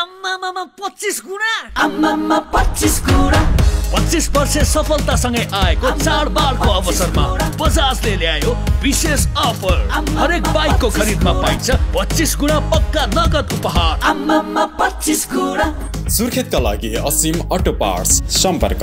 आम्मामा पच्चिस गुणा। आमामा पच्चिस गुणा। पच्चिस वर्ष सफलतासँगै आएको चाडबाडको अवसरमा बजाजले ल्यायो विशेष अफर। हरेक बाइकको खरिदमा पाइन्छ पच्चिस गुणा पक्का नगद उपहार। आमामा पच्चिस गुणा। सुर्खेतका लागि असिम अटो पार्ट्स सम्पर्क।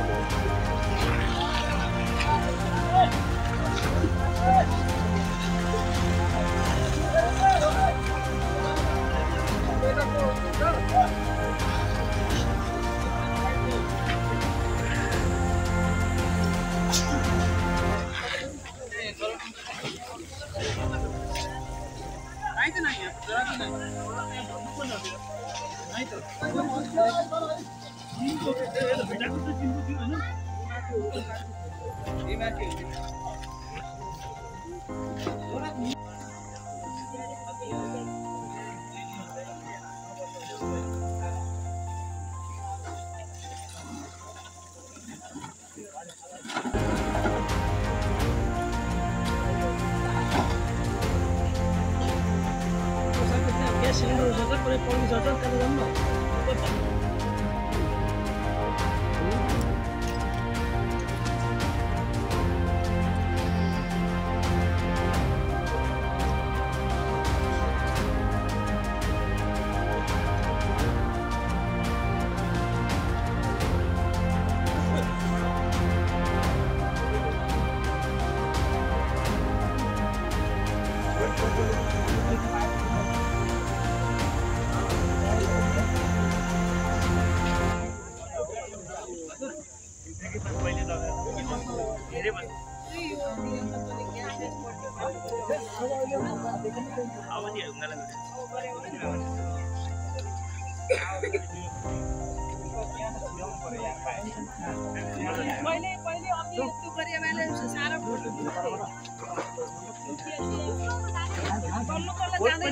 Cylinder sini usaha boleh polis usaha kalau lama. Thank you. पहिले पहिले अघि यस्तो गरे मैले साह्रो फोटो जाँदै